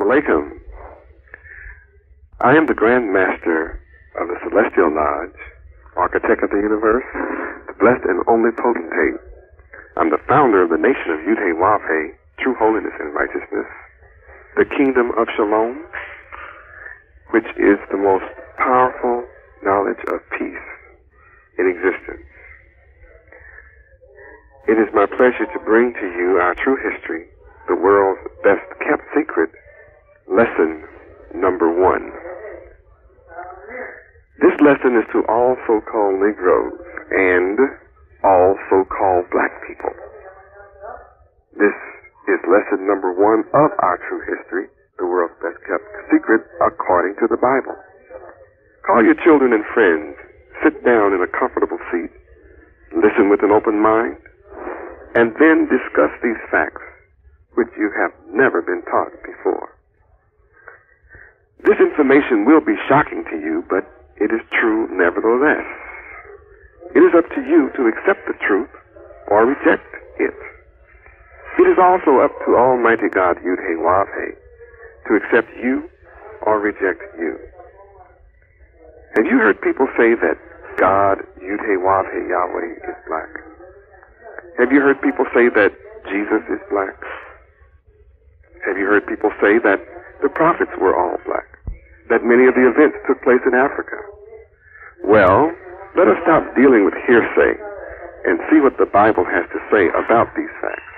Assalamu alaikum. I am the Grand Master of the Celestial Lodge, Architect of the Universe, the Blessed and Only Potentate. I'm the founder of the nation of Yudhe True Holiness and Righteousness, the Kingdom of Shalom, which is the most powerful knowledge of peace in existence. It is my pleasure to bring to you our true history, the world's best kept secret, lesson number one. This lesson is to all so-called Negroes and all so-called black people. This is lesson number one of our true history, the world's best kept secret according to the Bible. Call your children and friends, sit down in a comfortable seat, listen with an open mind, and then discuss these facts which you have never been taught before. This information will be shocking to you, but it is true nevertheless. It is up to you to accept the truth or reject it. It is also up to Almighty God Yudhe to accept you or reject you. Have you heard people say that God Yudhe Yahweh is black? Have you heard people say that Jesus is black? Have you heard people say that the prophets were all black? That many of the events took place in Africa? Well, let us stop dealing with hearsay and see what the Bible has to say about these facts.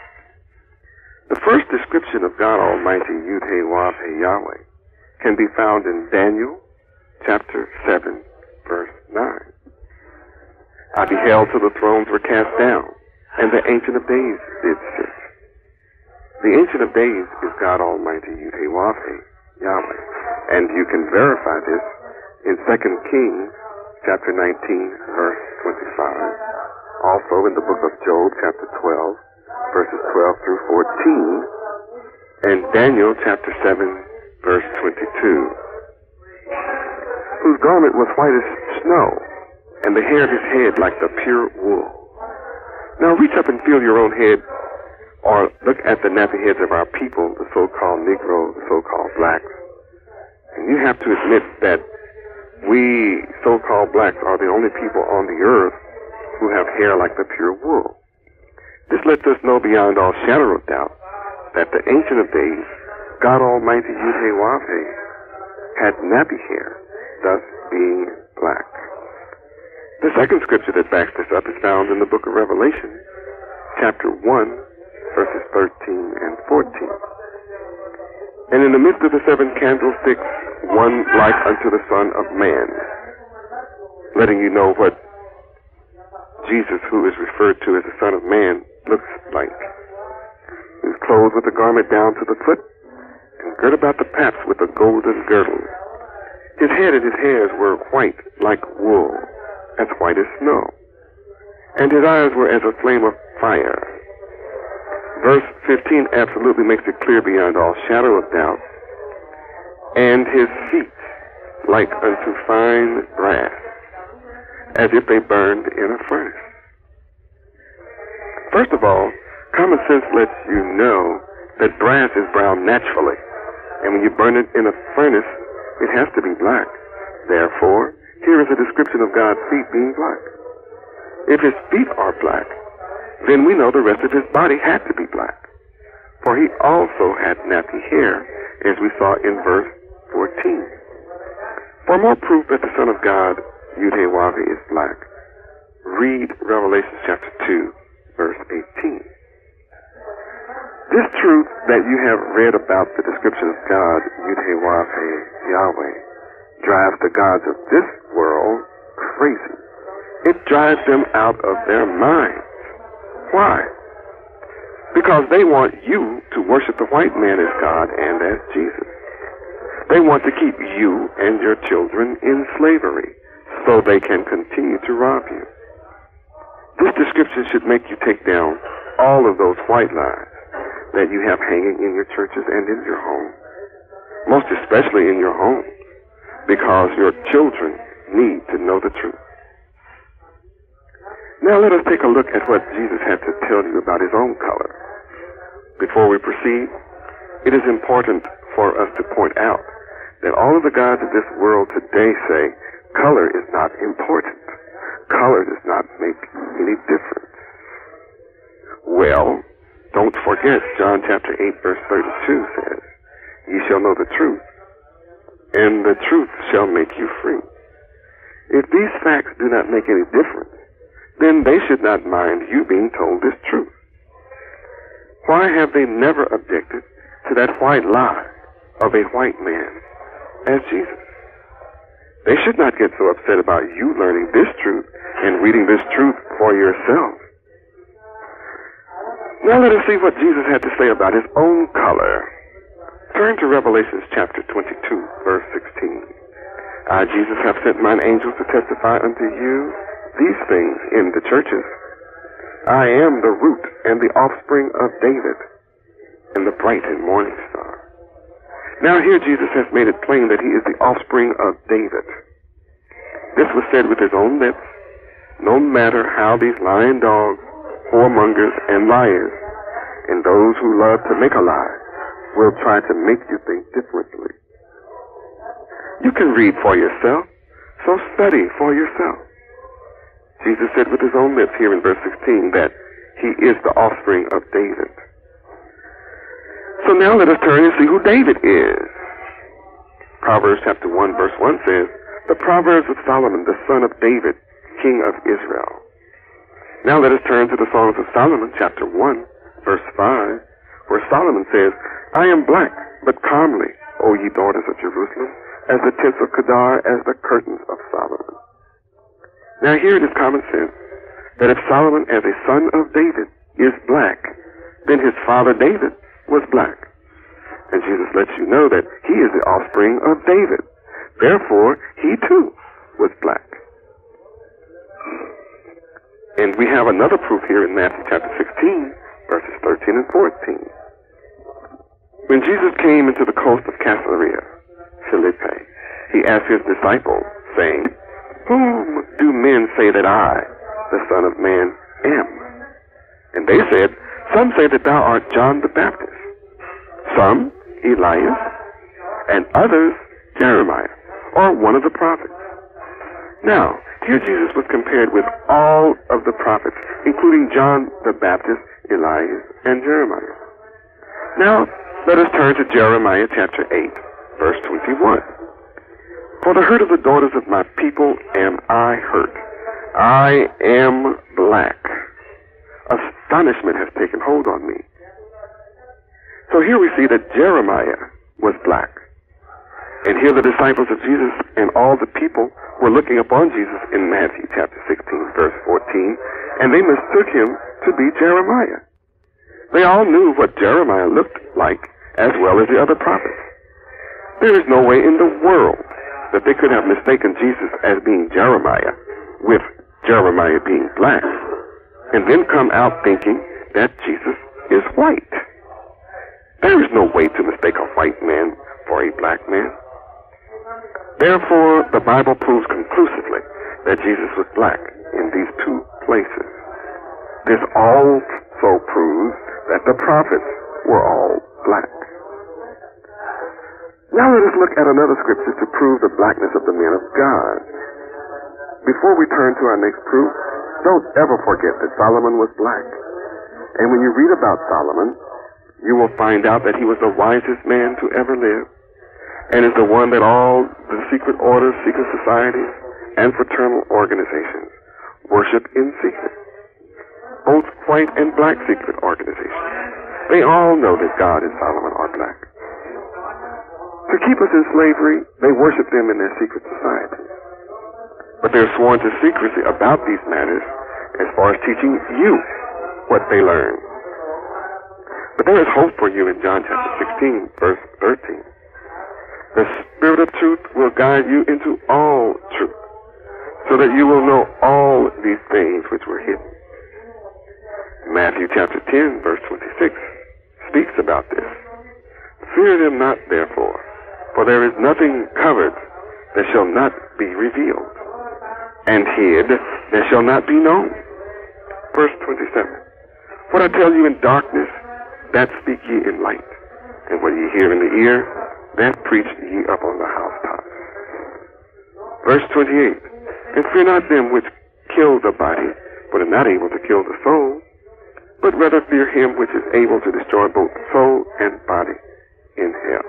The first description of God Almighty, Yud-He, Wav-He, Yahweh, can be found in Daniel chapter 7, verse 9. I beheld till the thrones were cast down, and the Ancient of Days did sit. The Ancient of Days is God Almighty, Yud-He, Wav-He, Yahweh, and you can verify this in 2 Kings chapter 19, verse 25. Also in the book of Job, chapter 12, verses 12 through 14. And Daniel, chapter 7, verse 22. Whose garment was white as snow, and the hair of his head like the pure wool. Now reach up and feel your own head, or look at the nappy heads of our people, the so-called Negroes, the so-called blacks. And you have to admit that we so-called blacks are the only people on the earth who have hair like the pure wool. This lets us know beyond all shadow of doubt that the Ancient of Days, God Almighty Yudhe had nappy hair, thus being black. The second scripture that backs this up is found in the book of Revelation, chapter 1, verses 13 and 14. And in the midst of the seven candlesticks, one like unto the Son of Man, letting you know what Jesus, who is referred to as the Son of Man, looks like. He was clothed with a garment down to the foot, and girt about the paps with a golden girdle. His head and his hairs were white like wool, as white as snow, and his eyes were as a flame of fire. Verse 15 absolutely makes it clear beyond all shadow of doubt. And his feet like unto fine brass, as if they burned in a furnace. First of all, common sense lets you know that brass is brown naturally, and when you burn it in a furnace, it has to be black. Therefore, here is a description of God's feet being black. If his feet are black, then we know the rest of his body had to be black. For he also had nappy hair, as we saw in verse 14. For more proof that the Son of God, Yudhe is black, read Revelation chapter 2, verse 18. This truth that you have read about the description of God, Yudhe Yahweh, drives the gods of this world crazy. It drives them out of their minds. Why? Because they want you to worship the white man as God and as Jesus. They want to keep you and your children in slavery so they can continue to rob you. This description should make you take down all of those white lies that you have hanging in your churches and in your home. Most especially in your home, because your children need to know the truth. Now let us take a look at what Jesus had to tell you about his own color. Before we proceed, it is important for us to point out that all of the gods of this world today say color is not important. Color does not make any difference. Well, don't forget John chapter 8 verse 32 says, Ye shall know the truth, and the truth shall make you free. If these facts do not make any difference, then they should not mind you being told this truth. Why have they never objected to that white lie of a white man as Jesus? They should not get so upset about you learning this truth and reading this truth for yourself. Now let us see what Jesus had to say about his own color. Turn to Revelations chapter 22, verse 16. I, Jesus, have sent mine angels to testify unto you these things in the churches. I am the root and the offspring of David and the bright and morning star. Now here Jesus has made it plain that he is the offspring of David. This was said with his own lips, no matter how these lying dogs, whoremongers, and liars, and those who love to make a lie, will try to make you think differently. You can read for yourself, so study for yourself. Jesus said with his own lips here in verse 16 that he is the offspring of David. So now let us turn and see who David is. Proverbs chapter 1 verse 1 says, The Proverbs of Solomon, the son of David, king of Israel. Now let us turn to the Songs of Solomon chapter 1 verse 5, where Solomon says, I am black, but comely, O ye daughters of Jerusalem, as the tents of Kedar, as the curtains of Solomon. Now here it is common sense that if Solomon as a son of David is black, then his father David was black. And Jesus lets you know that he is the offspring of David. Therefore, he too was black. And we have another proof here in Matthew chapter 16, verses 13 and 14. When Jesus came into the coast of Caesarea Philippi, he asked his disciples, saying, whom do men say that I, the Son of Man, am? And they said, Some say that thou art John the Baptist, some Elias, and others Jeremiah, or one of the prophets. Now, here Jesus was compared with all of the prophets, including John the Baptist, Elias, and Jeremiah. Now, let us turn to Jeremiah chapter 8, verse 21. For the hurt of the daughters of my people am I hurt. I am black. Astonishment has taken hold on me. So here we see that Jeremiah was black. And here the disciples of Jesus and all the people were looking upon Jesus in Matthew chapter 16, verse 14, and they mistook him to be Jeremiah. They all knew what Jeremiah looked like as well as the other prophets. There is no way in the world that they could have mistaken Jesus as being Jeremiah with Jeremiah being black and then come out thinking that Jesus is white. There is no way to mistake a white man for a black man. Therefore, the Bible proves conclusively that Jesus was black in these two places. This also proves that the prophets were all black. Now let us look at another scripture to prove the blackness of the men of God. Before we turn to our next proof, don't ever forget that Solomon was black. And when you read about Solomon, you will find out that he was the wisest man to ever live and is the one that all the secret orders, secret societies, and fraternal organizations worship in secret. Both white and black secret organizations. They all know that God and Solomon are black. To keep us in slavery, they worship them in their secret societies. But they're sworn to secrecy about these matters as far as teaching you what they learn. But there is hope for you in John chapter 16, verse 13. The Spirit of truth will guide you into all truth, so that you will know all these things which were hidden. Matthew chapter 10, verse 26 speaks about this. Fear them not, therefore, for there is nothing covered that shall not be revealed, and hid that shall not be known. Verse 27. What I tell you in darkness, that speak ye in light, And what ye hear in the ear, that preach ye up on the housetops. Verse 28. And fear not them which kill the body, but are not able to kill the soul, but rather fear him which is able to destroy both soul and body in hell.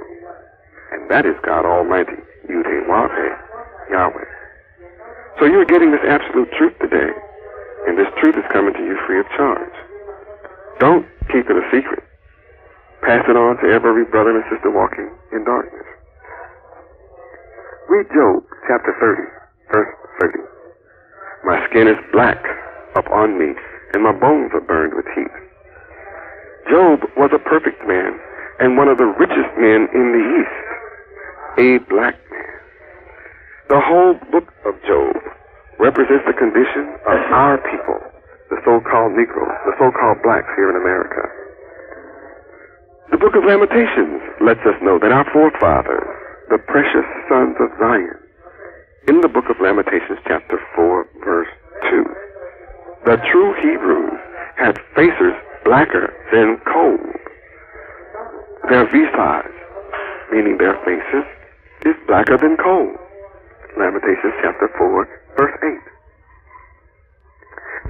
And that is God Almighty, Yud-Heh, Yahweh. So you're getting this absolute truth today, and this truth is coming to you free of charge. Don't keep it a secret. Pass it on to every brother and sister walking in darkness. Read Job chapter 30, verse 30. My skin is black upon me, and my bones are burned with heat. Job was a perfect man and one of the richest men in the East, a black man. The whole book of Job represents the condition of our people, the so-called Negroes, the so-called blacks here in America. The book of Lamentations lets us know that our forefathers, the precious sons of Zion, in the book of Lamentations chapter 4 verse 2, the true Hebrews had faces blacker than coal. Their visage, meaning their faces, blacker than coal. Lamentations chapter 4 verse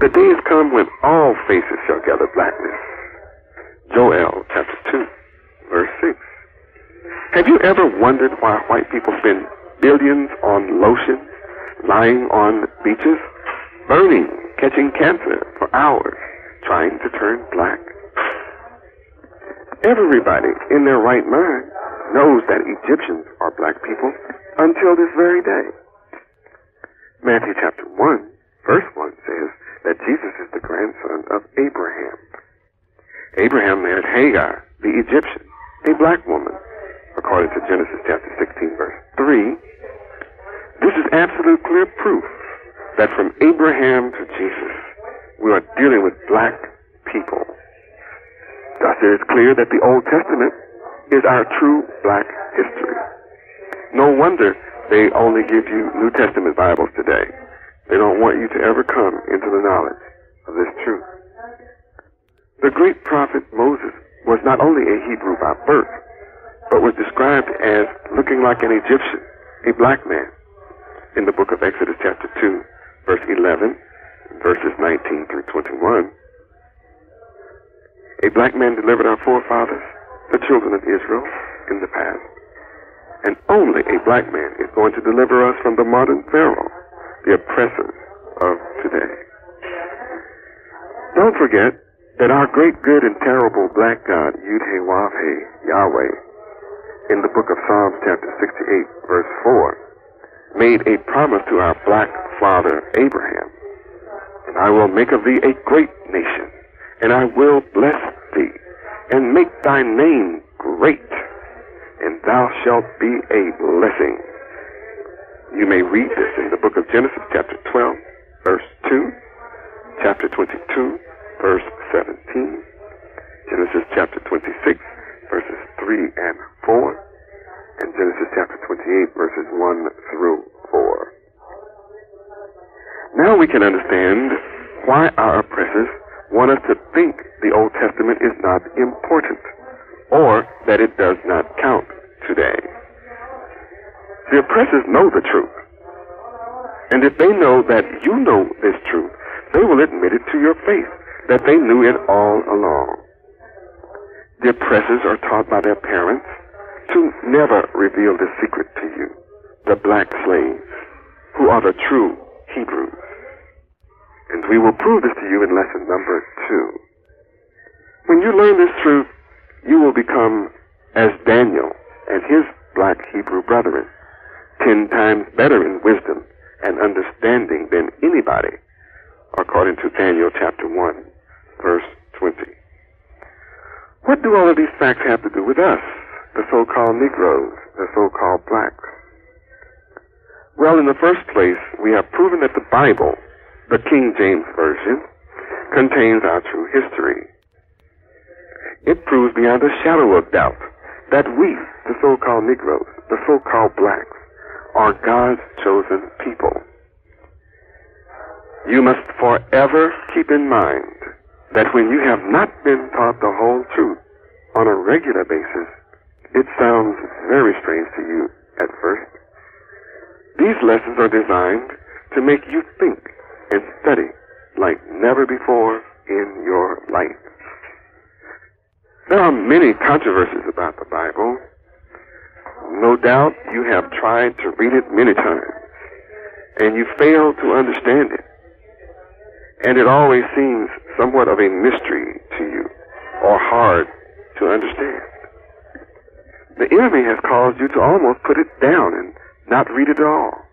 8. The days come when all faces shall gather blackness Joel chapter 2, verse 6. Have you ever wondered why white people spend billions on lotion, lying on beaches, burning, catching cancer for hours, trying to turn black? Everybody in their right mind knows that Egyptians are black people until this very day. Matthew chapter 1, verse 1 says that Jesus is the grandson of Abraham. Abraham married Hagar, the Egyptian, a black woman, according to Genesis chapter 16, verse 3. This is absolute clear proof that from Abraham to Jesus, we are dealing with black people. Thus, it is clear that the Old Testament is our true black history. No wonder they only give you New Testament Bibles today. They don't want you to ever come into the knowledge of this truth. The great prophet Moses was not only a Hebrew by birth, but was described as looking like an Egyptian, a black man, in the book of Exodus chapter 2, verse 11, verses 19 through 21. A black man delivered our forefathers, the children of Israel, in the past. And only a black man is going to deliver us from the modern Pharaoh, the oppressor of today. Don't forget, that our great, good, and terrible black God, Yud-Heh-Wav-He, Yahweh, in the book of Psalms chapter 68, verse 4, made a promise to our black father Abraham. And I will make of thee a great nation, and I will bless thee, and make thy name great, and thou shalt be a blessing. You may read this in the book of Genesis chapter 12, verse 2, chapter 22, verse 17, Genesis chapter 26, verses 3 and 4, and Genesis chapter 28, verses 1 through 4. Now we can understand why our oppressors want us to think the Old Testament is not important or that it does not count today. The oppressors know the truth. And if they know that you know this truth, they will admit it to your face that they knew it all along. The oppressors are taught by their parents to never reveal the secret to you, the black slaves, who are the true Hebrews. And we will prove this to you in lesson number two. When you learn this truth, you will become as Daniel and his black Hebrew brethren, ten times better in wisdom and understanding than anybody, according to Daniel chapter 1 verse 20. What do all of these facts have to do with us, the so-called Negroes, the so-called blacks? Well, in the first place, we have proven that the Bible, the King James Version, contains our true history. It proves beyond a shadow of doubt that we, the so-called Negroes, the so-called blacks, are God's chosen people. You must forever keep in mind that when you have not been taught the whole truth on a regular basis, it sounds very strange to you at first. These lessons are designed to make you think and study like never before in your life. There are many controversies about the Bible. No doubt you have tried to read it many times and you fail to understand it. And it always seems somewhat of a mystery to you or hard to understand. The enemy has caused you to almost put it down and not read it at all.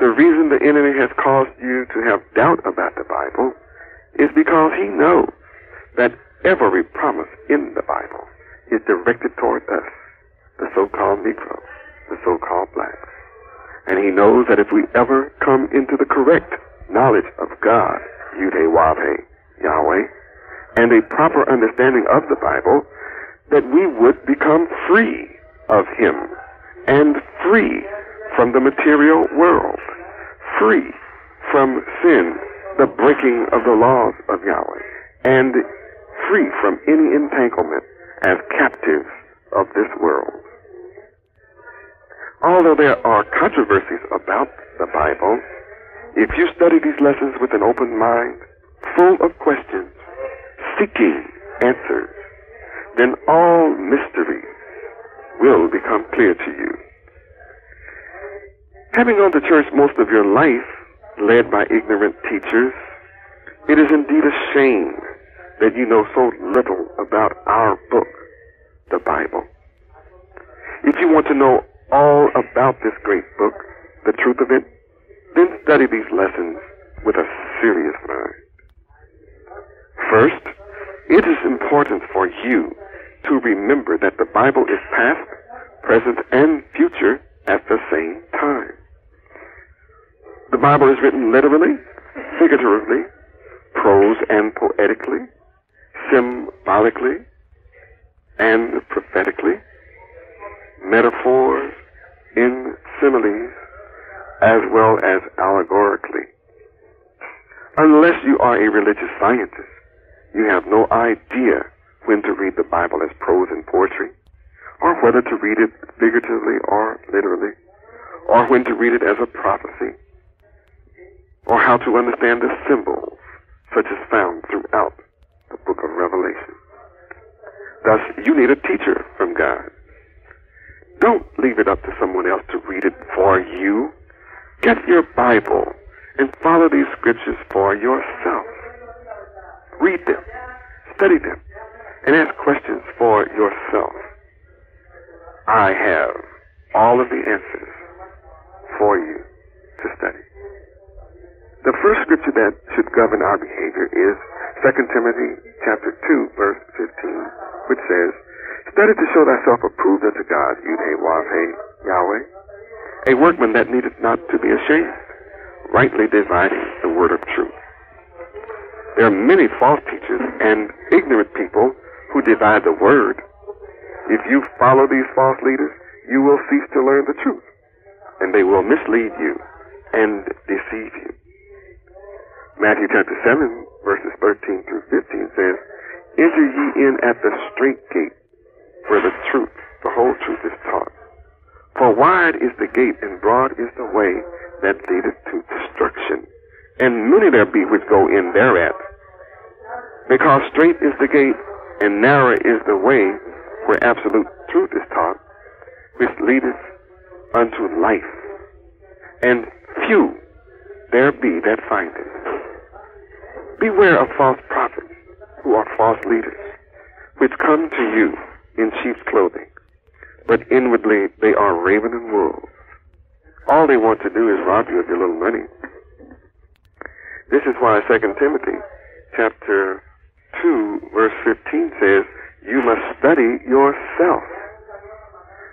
The reason the enemy has caused you to have doubt about the Bible is because he knows that every promise in the Bible is directed toward us, the so-called Negro, the so-called blacks. And he knows that if we ever come into the correct knowledge of God, Yudhe Yahweh, and a proper understanding of the Bible, that we would become free of Him and free from the material world, free from sin, the breaking of the laws of Yahweh, and free from any entanglement as captives of this world. Although there are controversies about the Bible, if you study these lessons with an open mind, full of questions, seeking answers, then all mysteries will become clear to you. Having gone to church most of your life, led by ignorant teachers, it is indeed a shame that you know so little about our book, the Bible. If you want to know all about this great book, the truth of it, then study these lessons with a serious mind. First, it is important for you to remember that the Bible is past, present, and future at the same time. The Bible is written literally, figuratively, prose and poetically, symbolically, and prophetically, metaphors, in similes, as well as allegorically. Unless you are a religious scientist, you have no idea when to read the Bible as prose and poetry, or whether to read it figuratively or literally, or when to read it as a prophecy, or how to understand the symbols such as found throughout the book of Revelation. Thus, you need a teacher from God. Don't leave it up to someone else to read it for you. Get your Bible and follow these scriptures for yourself. Read them, study them, and ask questions for yourself. I have all of the answers for you to study. The first scripture that should govern our behavior is 2 Timothy chapter 2 verse 15, which says, Study to show thyself approved unto God, Yudhe Yahweh, a workman that needeth not to be ashamed, rightly dividing the word of truth. There are many false teachers and ignorant people who divide the word. If you follow these false leaders, you will cease to learn the truth, and they will mislead you and deceive you. Matthew chapter 7, verses 13 through 15 says, Enter ye in at the strait gate, where the truth, the whole truth is taught. For wide is the gate and broad is the way that leadeth to destruction. And many there be which go in thereat. Because strait is the gate and narrow is the way where absolute truth is taught, which leadeth unto life. And few there be that find it. Beware of false prophets who are false leaders, which come to you in sheep's clothing, but inwardly they are ravening wolves. All they want to do is rob you of your little money. This is why 2 Timothy chapter 2 verse 15 says, you must study yourself.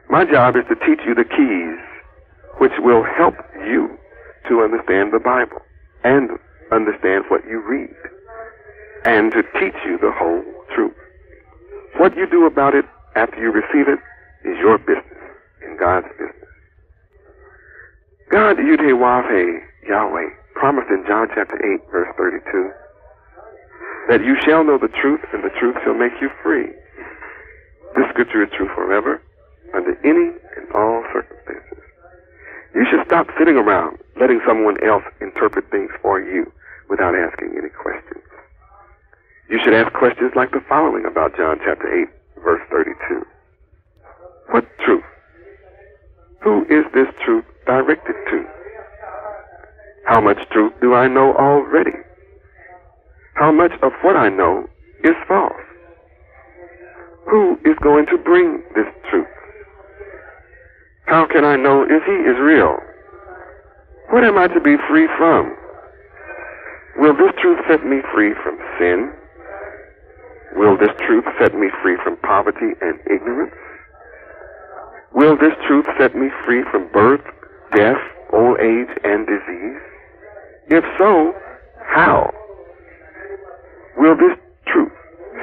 My job is to teach you the keys which will help you to understand the Bible and understand what you read and to teach you the whole truth. What you do about it after you receive it is your business and God's business. God, Yudhe Yahweh, promised in John chapter 8, verse 32, that you shall know the truth and the truth shall make you free. This scripture is true forever, under any and all circumstances. You should stop sitting around letting someone else interpret things for you without asking any questions. You should ask questions like the following about John chapter 8, verse 32. What truth? Who is this truth directed to? How much truth do I know already? How much of what I know is false? Who is going to bring this truth? How can I know if he is real? What am I to be free from? Will this truth set me free from sin? Will this truth set me free from poverty and ignorance? Will this truth set me free from birth, death, old age, and disease? If so, how? Will this truth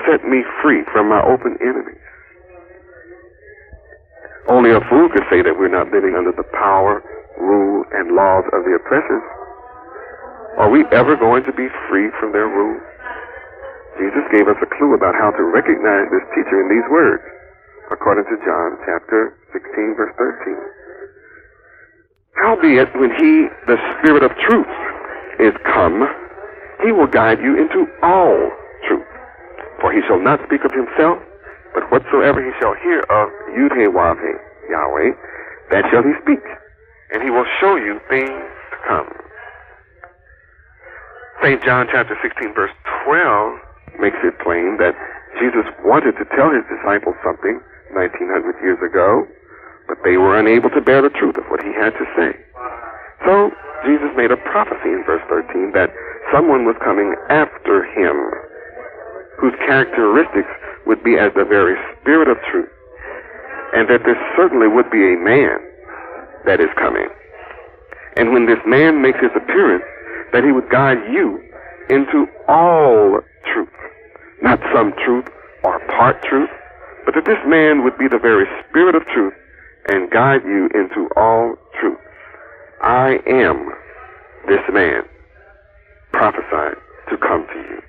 set me free from my open enemies? Only a fool could say that we're not living under the power, rule, and laws of the oppressors. Are we ever going to be free from their rule? Jesus gave us a clue about how to recognize this teacher in these words, according to John chapter 16, verse 13. Howbeit, when he, the Spirit of truth, is come, he will guide you into all truth. For he shall not speak of himself, but whatsoever he shall hear of Yudhewave, Yahweh, that shall he speak, and he will show you things to come. St. John chapter 16 verse 12 makes it plain that Jesus wanted to tell his disciples something 1900 years ago, but they were unable to bear the truth of what he had to say. So Jesus made a prophecy in verse 13 that someone was coming after him whose characteristics would be as the very spirit of truth, and that this certainly would be a man that is coming. And when this man makes his appearance, that he would guide you into all truth, not some truth or part truth, but that this man would be the very spirit of truth and guide you into all truth. I am this man prophesied to come to you.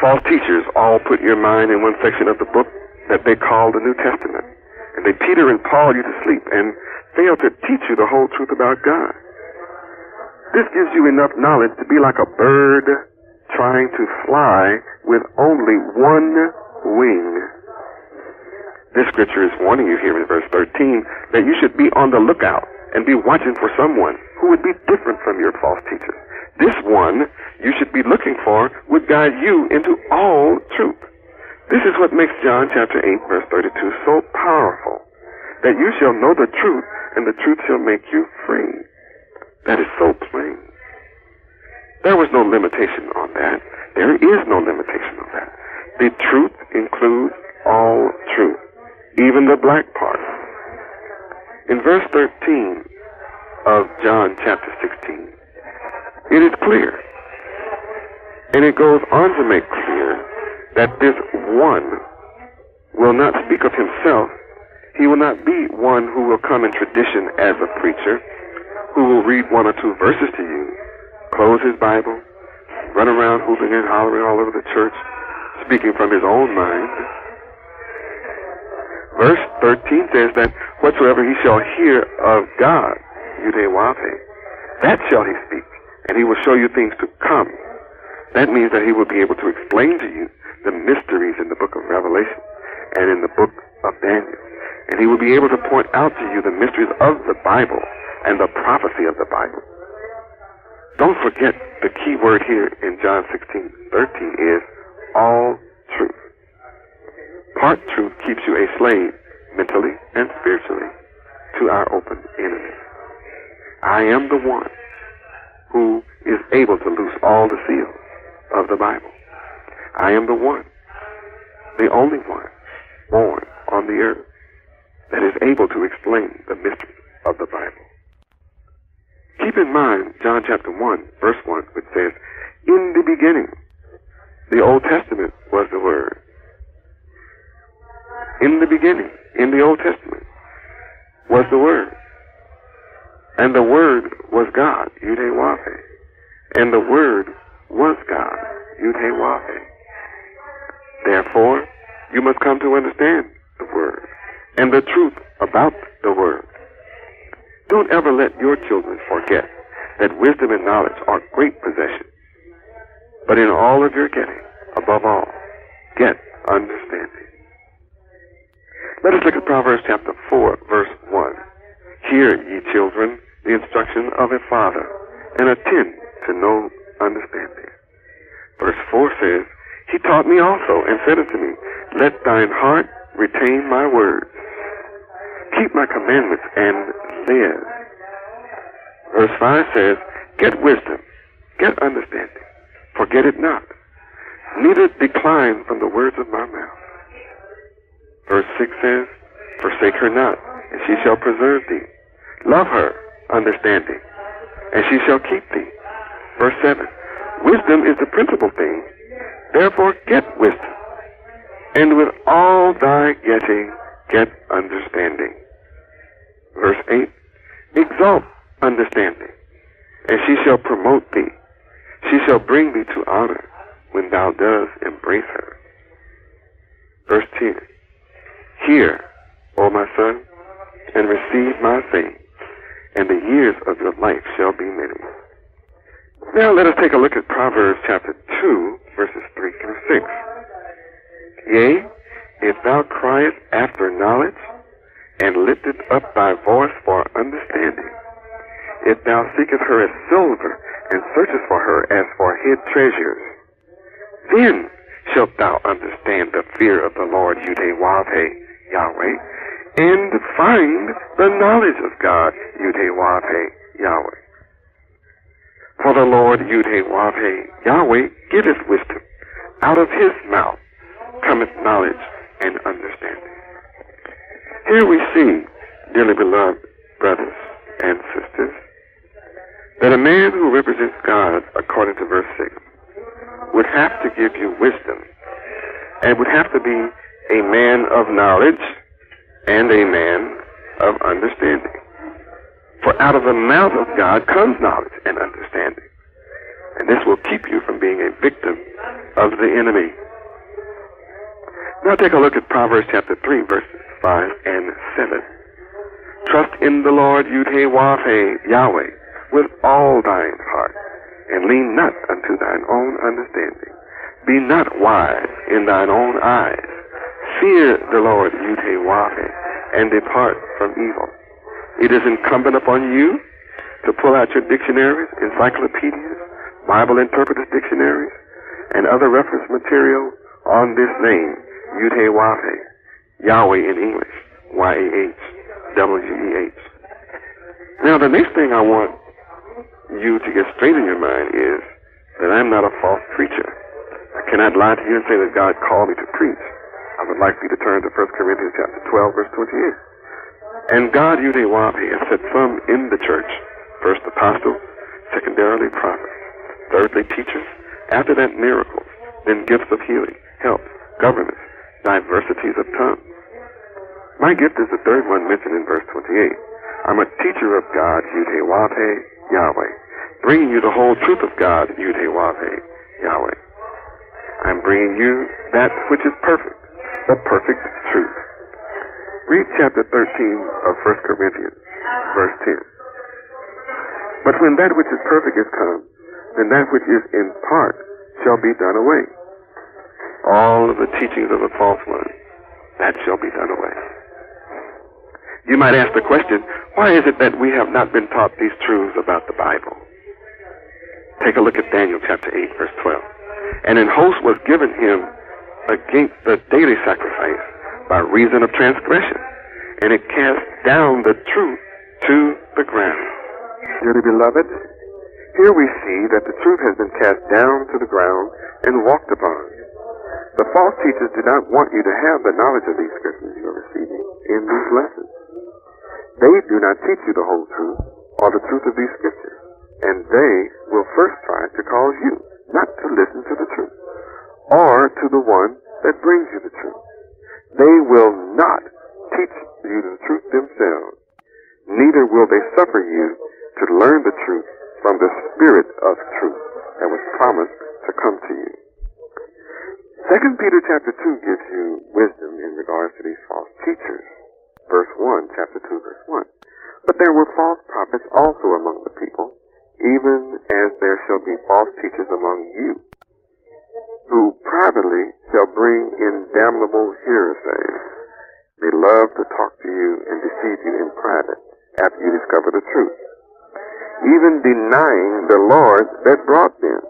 False teachers all put your mind in one section of the book that they call the New Testament. And they Peter and Paul you to sleep and fail to teach you the whole truth about God. This gives you enough knowledge to be like a bird trying to fly with only one wing. This scripture is warning you here in verse 13 that you should be on the lookout and be watching for someone who would be different from your false teachers. This one you should be looking for would guide you into all truth. This is what makes John chapter 8 verse 32 so powerful. That you shall know the truth and the truth shall make you free. That is so plain. There was no limitation on that. There is no limitation on that. The truth includes all truth, even the black part. In verse 13 of John chapter 16, it is clear, and it goes on to make clear that this one will not speak of himself. He will not be one who will come in tradition as a preacher, who will read one or two verses to you, close his Bible, run around hooping and hollering all over the church, speaking from his own mind. Verse 13 says that whatsoever he shall hear of God, Yudewave, that shall he speak, and he will show you things to come. That means that he will be able to explain to you the mysteries in the book of Revelation and in the book of Daniel. And he will be able to point out to you the mysteries of the Bible and the prophecy of the Bible. Don't forget the key word here in John 16, 13 is all truth. Part truth keeps you a slave mentally and spiritually to our open enemy. I am the one who is able to loose all the seals of the Bible. I am the one, the only one born on the earth that is able to explain the mystery of the Bible. Keep in mind John chapter 1, verse 1, which says, In the beginning, the Old Testament was the Word. In the beginning, in the Old Testament, was the Word. And the Word was God, Yudhe And the Word was God, Yudhe Therefore, You must come to understand the Word and the truth about the Word. Don't ever let your children forget that wisdom and knowledge are great possessions. But in all of your getting, above all, get understanding. Let us look at Proverbs chapter 4, verse 1. Hear, ye children, the instruction of a father, and attend to know understanding. Verse 4 says, He taught me also, and said unto me, Let thine heart retain my words. Keep my commandments and live. Verse 5 says, Get wisdom, get understanding, forget it not, neither decline from the words of my mouth. Verse 6 says, Forsake her not, and she shall preserve thee. Love her, understanding, and she shall keep thee. Verse 7, Wisdom is the principal thing, therefore get wisdom. And with all thy getting, get understanding. Verse 8, Exalt understanding, and she shall promote thee. She shall bring thee to honor when thou dost embrace her. Verse 10, Hear, O my son, and receive my saying, and the years of your life shall be many. Now let us take a look at Proverbs chapter 2, verses 3 through 6. Yea, if thou criest after knowledge, and liftest up thy voice for understanding, if thou seekest her as silver, and searchest for her as for hid treasures, then shalt thou understand the fear of the Lord Yudhe Yahweh, and find the knowledge of God Yudhe Yahweh. For the Lord Yudhe Yahweh giveth wisdom. Out of his mouth cometh knowledge and understanding. Here we see, dearly beloved brothers and sisters, that a man who represents God, according to verse 6, would have to give you wisdom and would have to be a man of knowledge and a man of understanding. For out of the mouth of God comes knowledge and understanding. And this will keep you from being a victim of the enemy. Now take a look at Proverbs chapter 3, verses 5 and 7. Trust in the Lord Yudhe Yahweh with all thine heart, and lean not unto thine own understanding. Be not wise in thine own eyes. Fear the Lord Yudhe and depart from evil. It is incumbent upon you to pull out your dictionaries, encyclopedias, Bible interpreters dictionaries, and other reference material on this name, Yudhe Yahweh in English, Y-A-H, W-E-H. Now the next thing I want you to get straight in your mind is that I'm not a false preacher. I cannot lie to you and say that God called me to preach. I would like you to turn to 1 Corinthians chapter 12, verse 28. And God, you Yudewapi, has set some in the church, first apostles, secondarily prophets, thirdly teachers, after that miracles, then gifts of healing, help, governments, diversities of tongues. My gift is the third one mentioned in verse 28. I'm a teacher of God, Yudewape, Yahweh, bringing you the whole truth of God, Yudhe Yahweh. I'm bringing you that which is perfect, the perfect truth. Read chapter 13 of 1 Corinthians, verse 10. But when that which is perfect is come, then that which is in part shall be done away. All of the teachings of the false one, that shall be done away. You might ask the question, why is it that we have not been taught these truths about the Bible? Take a look at Daniel chapter 8, verse 12. And an host was given him against the daily sacrifice by reason of transgression, and it cast down the truth to the ground. Dearly beloved, here we see that the truth has been cast down to the ground and walked upon. The false teachers do not want you to have the knowledge of these scriptures you are receiving in these lessons. They do not teach you the whole truth or the truth of these scriptures. And they will first try to cause you not to listen to the truth or to the one that brings you the truth. They will not teach you the truth themselves. Neither will they suffer you to learn the truth from the spirit of truth that was promised to come to you. Second Peter chapter 2 gives you wisdom to these false teachers. Verse 1, chapter 2, verse 1. But there were false prophets also among the people, even as there shall be false teachers among you, who privately shall bring in damnable heresies. They love to talk to you and deceive you in private after you discover the truth, even denying the Lord that brought them.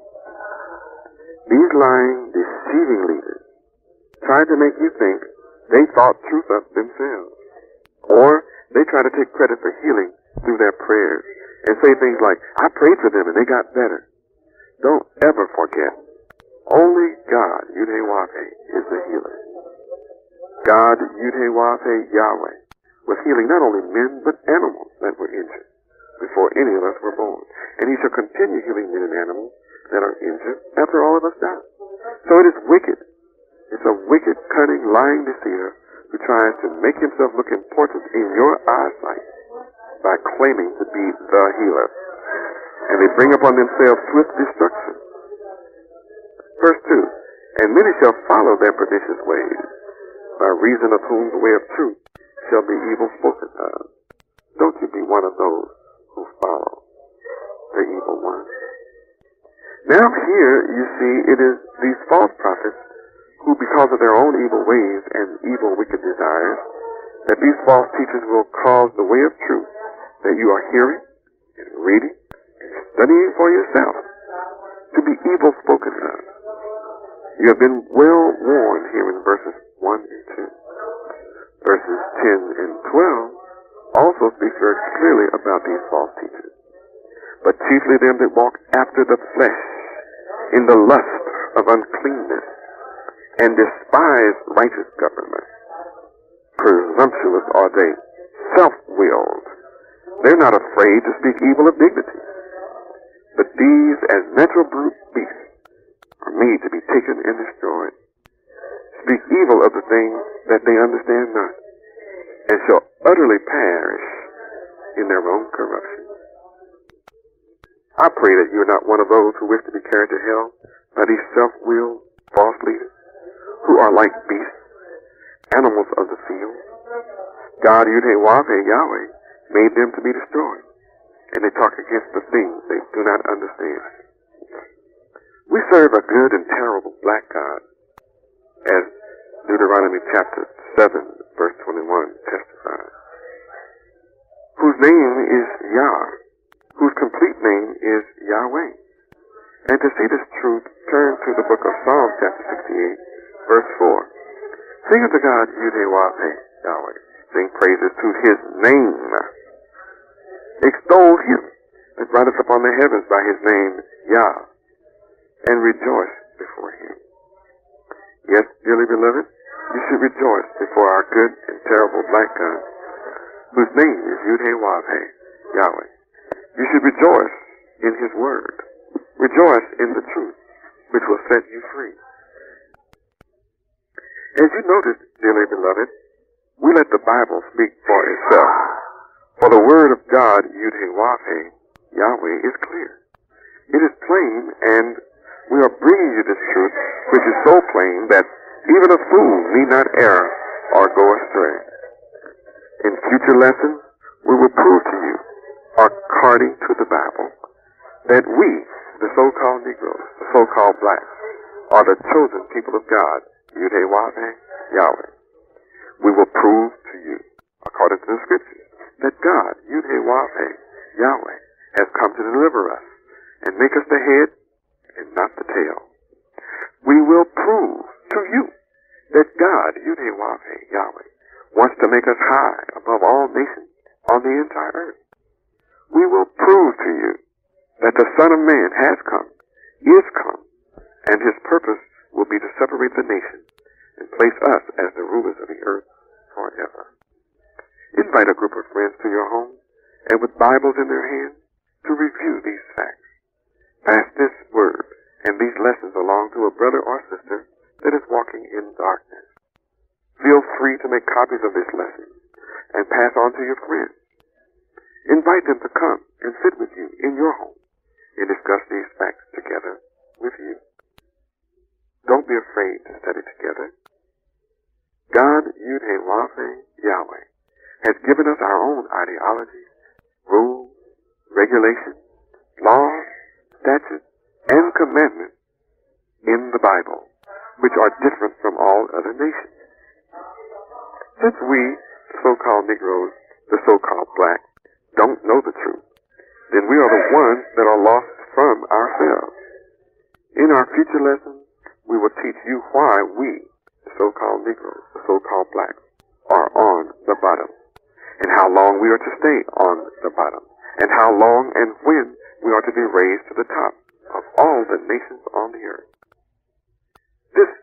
These lying, deceiving leaders tried to make you think they thought truth up themselves. Or they try to take credit for healing through their prayers and say things like, I prayed for them and they got better. Don't ever forget, only God, Yudhe is the healer. God, Yudhe Yahweh, was healing not only men but animals that were injured before any of us were born. And he shall continue healing men and animals that are injured after all of us die. So it is wicked. It's a wicked, cunning, lying deceiver who tries to make himself look important in your eyesight by claiming to be the healer. And they bring upon themselves swift destruction. Verse 2 And many shall follow their pernicious ways, by reason of whom the way of truth shall be evil spoken of. Don't you be one of those who follow the evil one. Now here you see it is these false prophets who because of their own evil ways and evil wicked desires, that these false teachers will cause the way of truth that you are hearing and reading and studying for yourself to be evil spoken of. You have been well warned here in verses 1 and 2. Verses 10 and 12 also speak very clearly about these false teachers. But chiefly them that walk after the flesh in the lust of uncleanness and despise righteous government. Presumptuous are they, self-willed. They're not afraid to speak evil of dignity. But these, as natural brute beasts, are made to be taken and destroyed. Speak evil of the things that they understand not, and shall utterly perish in their own corruption. I pray that you are not one of those who wish to be carried to hell by these self-willed false leaders who are like beasts, animals of the field. God, Yudhe Yahweh, made them to be destroyed. And they talk against the things they do not understand. We serve a good and terrible black God, as Deuteronomy chapter 7, verse 21 testifies, whose name is Yah, whose complete name is Yahweh. And to see this truth, turn to the book of Psalm chapter 68, Verse 4. Sing unto God, Yudhe Yahweh. Sing praises to his name. Extol him that rideth upon the heavens by his name, Yah. And rejoice before him. Yes, dearly beloved, you should rejoice before our good and terrible black God, whose name is Yudhe Yahweh. You should rejoice in his word. Rejoice in the truth, which will set you free. As you notice, dearly beloved, we let the Bible speak for itself. For the word of God, Yudhe Yahweh, is clear. It is plain, and we are bringing you this truth, which is so plain that even a fool need not err or go astray. In future lessons, we will prove to you, according to the Bible, that we, the so-called Negroes, the so-called blacks, are the chosen people of God Yudhe Yahweh. We will prove to you, according to the scriptures, that God, Yudhe Yahweh, has come to deliver us and make us the head and not the tail. We will prove to you that God, Yudhe Yahweh, wants to make us high above all nations on the entire earth. We will prove to you that the Son of Man has come, is come, and his purpose will be to separate the nations and place us as the rulers of the earth forever. Invite a group of friends to your home and with Bibles in their hands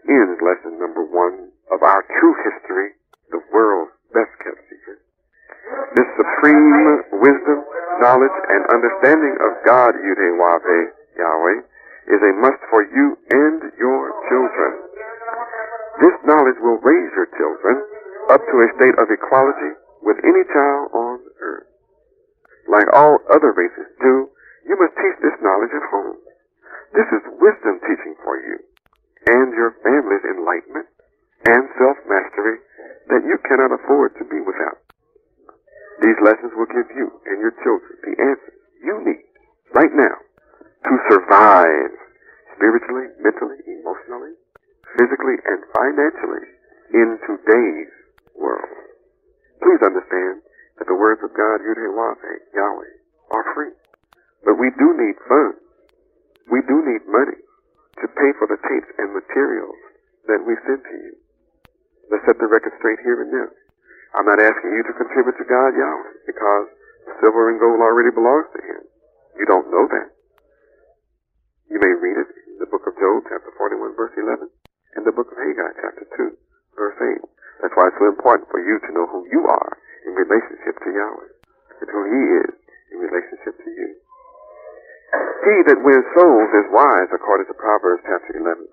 is lesson number one of our true history, the world's best kept secret. This supreme wisdom, knowledge, and understanding of God, Yudhewabe Yahweh, is a must for you and your children. This knowledge will raise your children up to a state of equality with any child on earth. Like all other races do, you must teach this knowledge at home. This is wisdom teaching cannot afford to be without. These lessons will give you 11, and the book of Haggai, chapter 2, verse 8. That's why it's so important for you to know who you are in relationship to Yahweh and who He is in relationship to you. He that wins souls is wise, according to Proverbs chapter 11,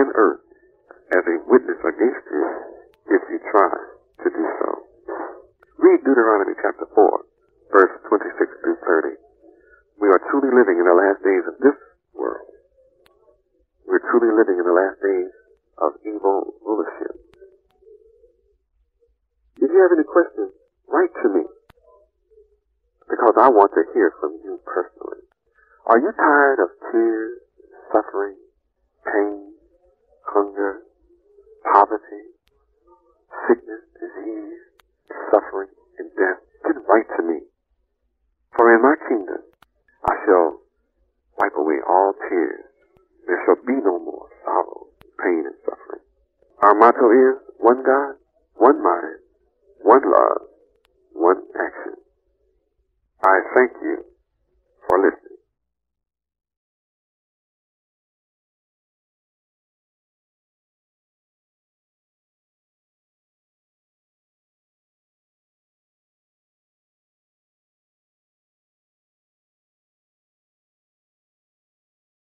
and earth.